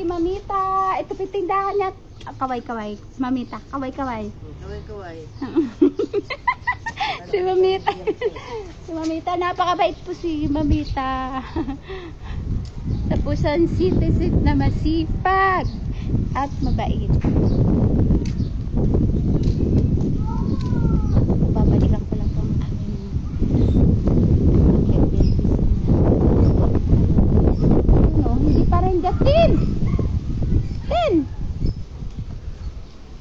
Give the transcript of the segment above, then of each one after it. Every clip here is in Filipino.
Mamita. Ito yung tindahan niya. Ah, Kaway, kaway. Mamita. Kaway, kaway. Kaway-kaway. si Mamita. si Mamita. Napakabait po si Mamita. Tapos ang citizen na masipag at mabait. Babalikan ko lang po ang aking aking dentist. Ano, hindi pa rin Justin! Justin!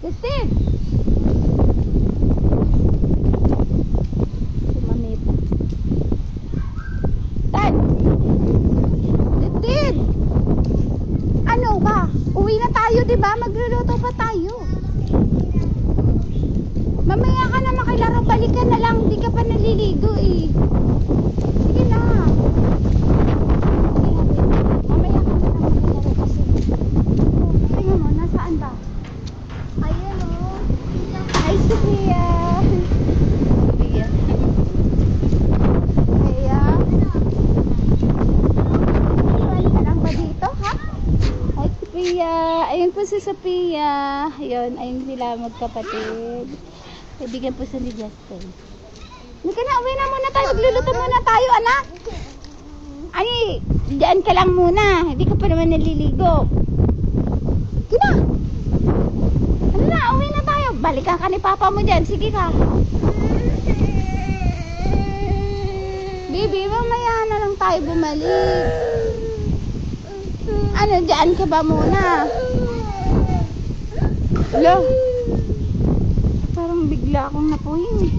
Justin! Si Mamita. Tan! Justin! Ano ba? Uwi na tayo, di ba? Magluluto pa tayo. Mamaya ka na makilaro, balikan na lang. Hindi ka pa naliligo eh. Sige na. Mamaya ka na lang makilaro kasi. Tingnan mo, nasaan ba? Ayun oh. Hi. Sophia. Kaya, iwan ka lang ba dito, ha? Hi, Sophia. Ayun po si Sophia. Ayun, ayun sila magkapatid. Kaibigan po sa ni Justin. Hindi na, uwi na muna tayo. Magluluto muna tayo, anak. Ay, diyan ka lang muna. Hindi ka pa naman naliligo. Sige na. Ano na, uwi na tayo. Balikan ka ni Papa mo dyan. Sige ka. Baby, mamaya na lang tayo bumalik. Ano, dyan ka ba muna? Hello? Parang bigla akong napuhin eh.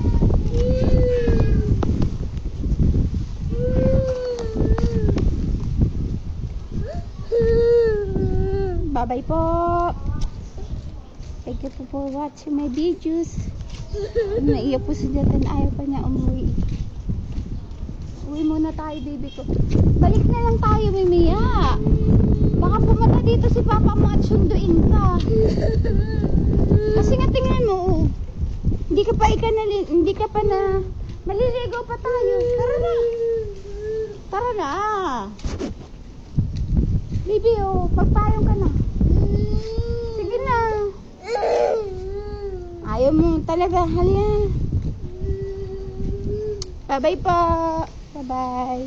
Bye-bye po. Thank you po for watching my videos. Naiyak po si Jatan. Ayaw pa niya umuwi. Uwi muna tayo, baby ko. Balik na lang tayo, Mimiya. Dito si Papa mo sunduin ka. Kasi nga tingnan mo, oh. Hindi ka pa ika nali, hindi ka pa na maliligo pa tayo. Tara na. Tara na. Baby, oh, pagpayong ka na. Sige na. Ayaw mo talaga. Halina. Bye-bye po. Bye-bye.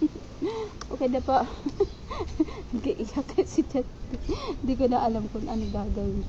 okay na po. Nag-iiyak si Chat. Hindi ko na alam kung ano gagawin.